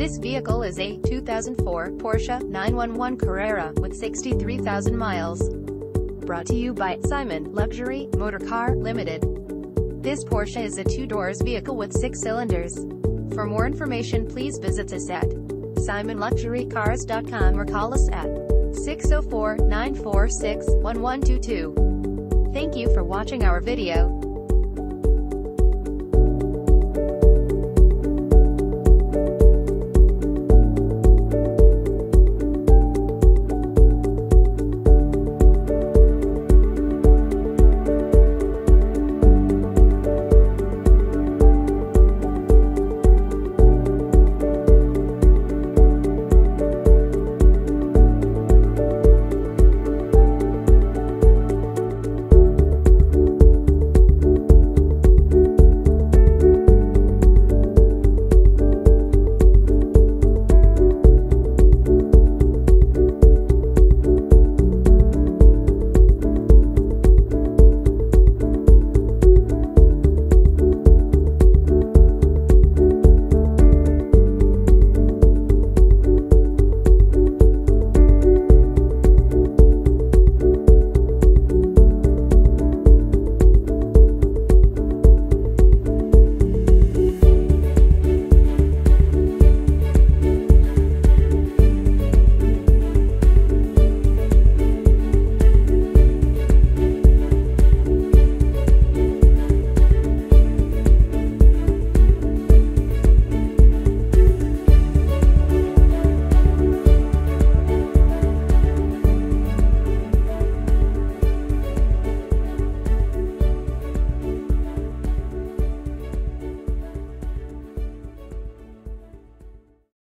This vehicle is a 2004 Porsche 911 Carrera with 63,000 miles. Brought to you by Simon Luxury Motor Car Limited. This Porsche is a two-doors vehicle with six cylinders. For more information please visit us at simonluxurycars.com or call us at 604-946-1122. Thank you for watching our video.